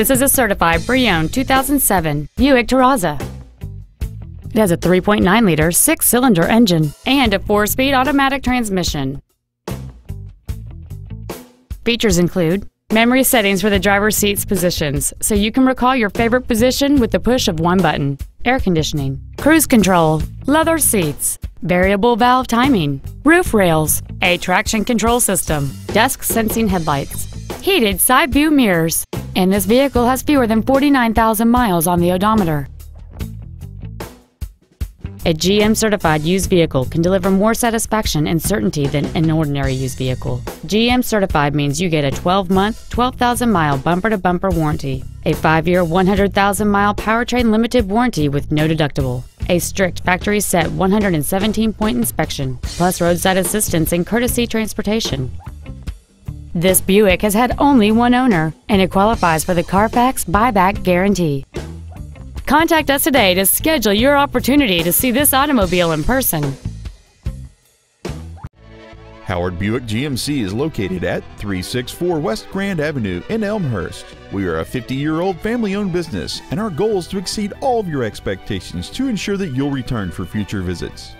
This is a certified pre-owned 2007 Buick Terraza. It has a 3.9-liter six-cylinder engine and a four-speed automatic transmission. Features include memory settings for the driver's seat's positions, so you can recall your favorite position with the push of one button, air conditioning, cruise control, leather seats, variable valve timing, roof rails, a traction control system, dusk sensing headlights, heated side view mirrors, and this vehicle has fewer than 49,000 miles on the odometer. A GM certified used vehicle can deliver more satisfaction and certainty than an ordinary used vehicle. GM certified means you get a 12 month, 12,000 mile bumper to bumper warranty, a 5 year, 100,000 mile powertrain limited warranty with no deductible, a strict factory set 117 point inspection, plus roadside assistance and courtesy transportation. This Buick has had only one owner, and it qualifies for the Carfax buyback guarantee. Contact us today to schedule your opportunity to see this automobile in person. Howard Buick GMC is located at 364 West Grand Avenue in Elmhurst. We are a 50 year old family owned business, and our goal is to exceed all of your expectations to ensure that you'll return for future visits.